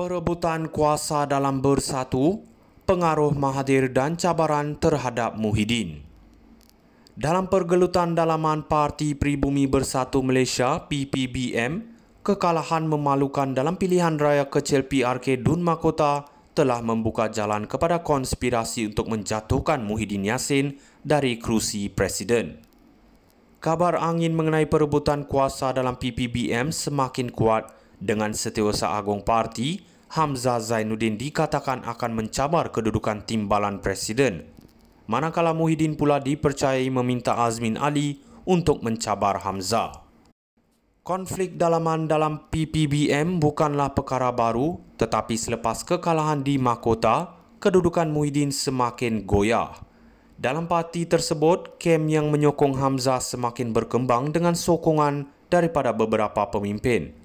Perebutan kuasa dalam bersatu, pengaruh Mahathir dan cabaran terhadap Muhyiddin. Dalam pergelutan dalaman Parti Pribumi Bersatu Malaysia PPBM, kekalahan memalukan dalam pilihan raya kecil PRK Dun Makota telah membuka jalan kepada konspirasi untuk menjatuhkan Muhyiddin Yassin dari kerusi presiden. Kabar angin mengenai perebutan kuasa dalam PPBM semakin kuat dengan Setiausaha Agong Parti Hamzah Zainuddin dikatakan akan mencabar kedudukan timbalan presiden. Manakala Muhyiddin pula dipercayai meminta Azmin Ali untuk mencabar Hamzah. Konflik dalaman dalam PPBM bukanlah perkara baru, tetapi selepas kekalahan di Mahkota, kedudukan Muhyiddin semakin goyah. Dalam parti tersebut, kem yang menyokong Hamzah semakin berkembang dengan sokongan daripada beberapa pemimpin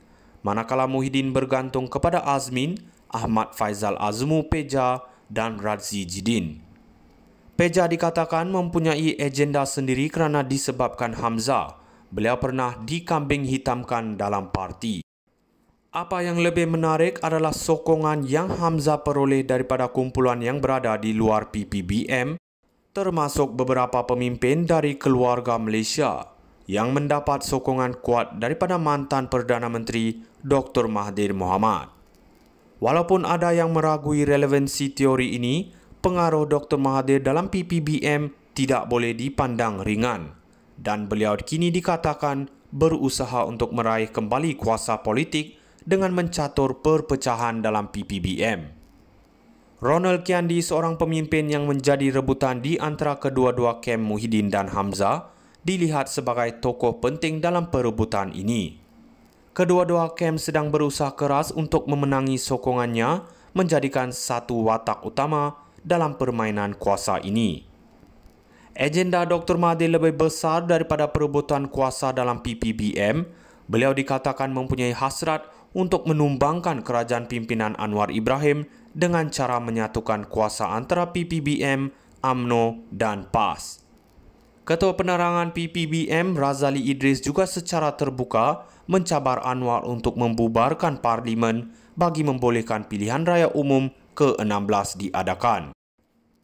manakala Muhyiddin bergantung kepada Azmin, Ahmad Faizal Azmu Peja dan Radzi Jidin. Peja dikatakan mempunyai agenda sendiri kerana disebabkan Hamzah. Beliau pernah dikambing hitamkan dalam parti. Apa yang lebih menarik adalah sokongan yang Hamzah peroleh daripada kumpulan yang berada di luar PPBM termasuk beberapa pemimpin dari keluarga Malaysia yang mendapat sokongan kuat daripada mantan Perdana Menteri Dr. Mahathir Mohamad. Walaupun ada yang meragui relevansi teori ini, pengaruh Dr. Mahathir dalam PPBM tidak boleh dipandang ringan dan beliau kini dikatakan berusaha untuk meraih kembali kuasa politik dengan mencatur perpecahan dalam PPBM. Ronald Kiandi, seorang pemimpin yang menjadi rebutan di antara kedua-dua kem Muhyiddin dan Hamzah, dilihat sebagai tokoh penting dalam perebutan ini. Kedua-dua kem sedang berusaha keras untuk memenangi sokongannya menjadikan satu watak utama dalam permainan kuasa ini. Agenda Dr. Mahathir lebih besar daripada perebutan kuasa dalam PPBM. Beliau dikatakan mempunyai hasrat untuk menumbangkan kerajaan pimpinan Anwar Ibrahim dengan cara menyatukan kuasa antara PPBM, AMNO dan PAS. Ketua Penerangan PPBM Razali Idris juga secara terbuka mencabar Anwar untuk membubarkan parlimen bagi membolehkan pilihan raya umum ke-16 diadakan.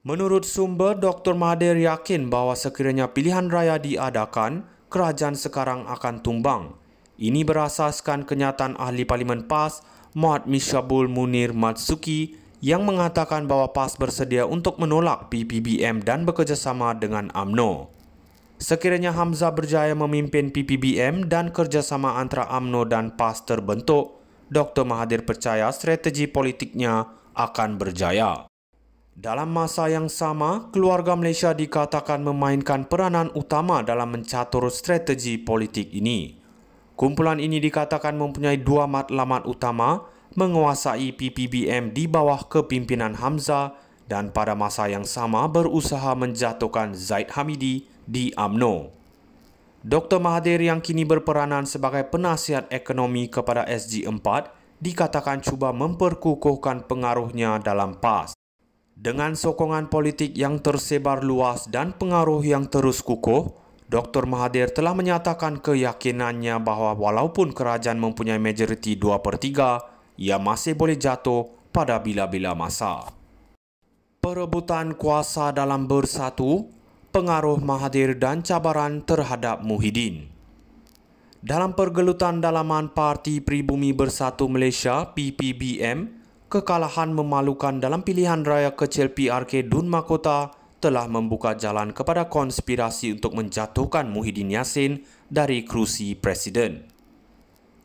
Menurut sumber, Dr. Mahathir yakin bahawa sekiranya pilihan raya diadakan, kerajaan sekarang akan tumbang. Ini berasaskan kenyataan ahli Parlimen PAS, Muhammad Mishabul Munir Matsuki yang mengatakan bahawa PAS bersedia untuk menolak PPBM dan bekerjasama dengan AMNO. Sekiranya Hamzah berjaya memimpin PPBM dan kerjasama antara AMNO dan PAS terbentuk, Dr. Mahathir percaya strategi politiknya akan berjaya. Dalam masa yang sama, keluarga Malaysia dikatakan memainkan peranan utama dalam mencatur strategi politik ini. Kumpulan ini dikatakan mempunyai dua matlamat utama menguasai PPBM di bawah kepimpinan Hamzah dan pada masa yang sama berusaha menjatuhkan Zaid Hamidi di AMNO. Dr. Mahathir yang kini berperanan sebagai penasihat ekonomi kepada SG4 dikatakan cuba memperkukuhkan pengaruhnya dalam PAS. Dengan sokongan politik yang tersebar luas dan pengaruh yang terus kukuh, Dr. Mahathir telah menyatakan keyakinannya bahawa walaupun kerajaan mempunyai majoriti 2 per 3, ia masih boleh jatuh pada bila-bila masa. Perebutan kuasa dalam bersatu pengaruh Mahathir dan cabaran terhadap Muhyiddin. Dalam pergelutan dalaman Parti Pribumi Bersatu Malaysia PPBM, kekalahan memalukan dalam pilihan raya kecil PRK Dun Makota telah membuka jalan kepada konspirasi untuk menjatuhkan Muhyiddin Yassin dari kerusi presiden.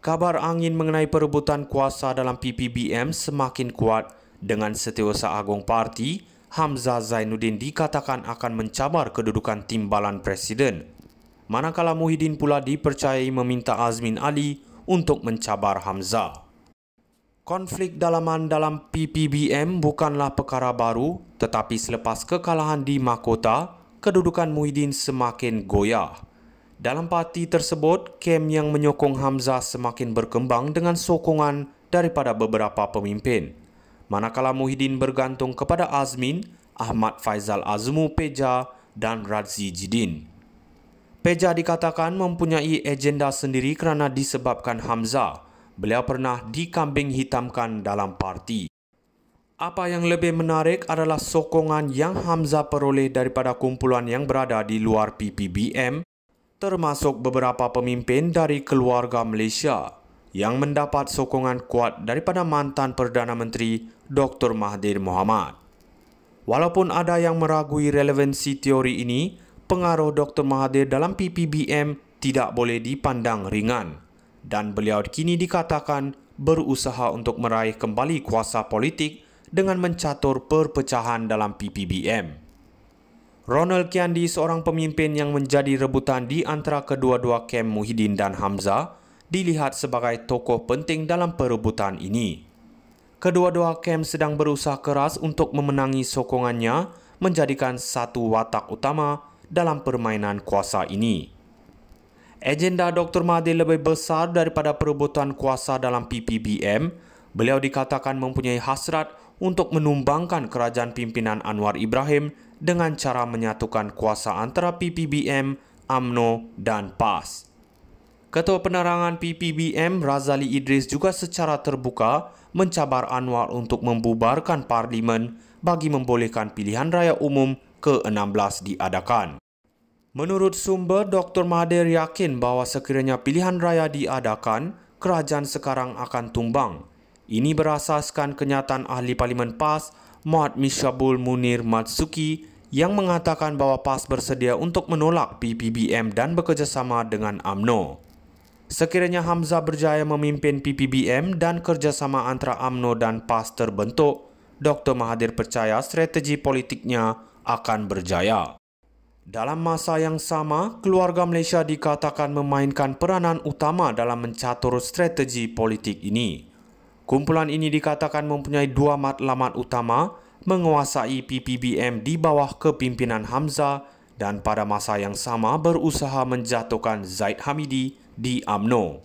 Kabar angin mengenai perebutan kuasa dalam PPBM semakin kuat dengan Setiausaha Agong Parti Hamzah Zainuddin dikatakan akan mencabar kedudukan timbalan presiden. Manakala Muhyiddin pula dipercayai meminta Azmin Ali untuk mencabar Hamzah. Konflik dalaman dalam PPBM bukanlah perkara baru, tetapi selepas kekalahan di Mahkota, kedudukan Muhyiddin semakin goyah. Dalam parti tersebut, kem yang menyokong Hamzah semakin berkembang dengan sokongan daripada beberapa pemimpin manakala Muhyiddin bergantung kepada Azmin, Ahmad Faizal Azmu Peja dan Radzi Jidin. Peja dikatakan mempunyai agenda sendiri kerana disebabkan Hamzah. beliau pernah dikambing hitamkan dalam parti. Apa yang lebih menarik adalah sokongan yang Hamzah peroleh daripada kumpulan yang berada di luar PPBM termasuk beberapa pemimpin dari keluarga Malaysia yang mendapat sokongan kuat daripada mantan Perdana Menteri Dr. Mahathir Mohamad. Walaupun ada yang meragui relevansi teori ini, pengaruh Dr. Mahathir dalam PPBM tidak boleh dipandang ringan dan beliau kini dikatakan berusaha untuk meraih kembali kuasa politik dengan mencatur perpecahan dalam PPBM. Ronald Kiandi, seorang pemimpin yang menjadi rebutan di antara kedua-dua kem Muhyiddin dan Hamzah, dilihat sebagai tokoh penting dalam perebutan ini. Kedua-dua kem sedang berusaha keras untuk memenangi sokongannya menjadikan satu watak utama dalam permainan kuasa ini. Agenda Dr. Mahathir lebih besar daripada perebutan kuasa dalam PPBM. Beliau dikatakan mempunyai hasrat untuk menumbangkan kerajaan pimpinan Anwar Ibrahim dengan cara menyatukan kuasa antara PPBM, AMNO dan PAS. Ketua Penerangan PPBM Razali Idris juga secara terbuka mencabar Anwar untuk membubarkan parlimen bagi membolehkan pilihan raya umum ke-16 diadakan. Menurut sumber, Dr. Mahathir yakin bahawa sekiranya pilihan raya diadakan, kerajaan sekarang akan tumbang. Ini berasaskan kenyataan ahli Parlimen PAS, Muhammad Mishabul Munir Matsuki yang mengatakan bahawa PAS bersedia untuk menolak PPBM dan bekerjasama dengan AMNO. Sekiranya Hamzah berjaya memimpin PPBM dan kerjasama antara AMNO dan PAS terbentuk, Dr. Mahathir percaya strategi politiknya akan berjaya. Dalam masa yang sama, keluarga Malaysia dikatakan memainkan peranan utama dalam mencatur strategi politik ini. Kumpulan ini dikatakan mempunyai dua matlamat utama menguasai PPBM di bawah kepimpinan Hamzah dan pada masa yang sama berusaha menjatuhkan Zaid Hamidi di AMNO.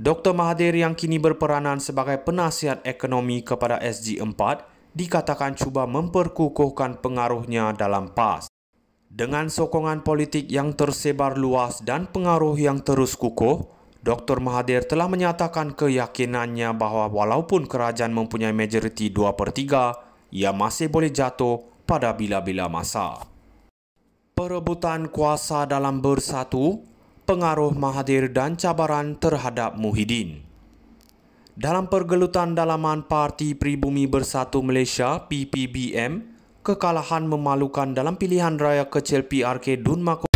Dr. Mahathir yang kini berperanan sebagai penasihat ekonomi kepada SG4 dikatakan cuba memperkukuhkan pengaruhnya dalam PAS. Dengan sokongan politik yang tersebar luas dan pengaruh yang terus kukuh, Dr. Mahathir telah menyatakan keyakinannya bahawa walaupun kerajaan mempunyai majoriti 2 per 3, ia masih boleh jatuh pada bila-bila masa. Perebutan kuasa dalam bersatu pengaruh Mahathir dan cabaran terhadap Muhyiddin. Dalam pergelutan dalaman Parti Pribumi Bersatu Malaysia PPBM, kekalahan memalukan dalam pilihan raya kecil PRK Dun Mako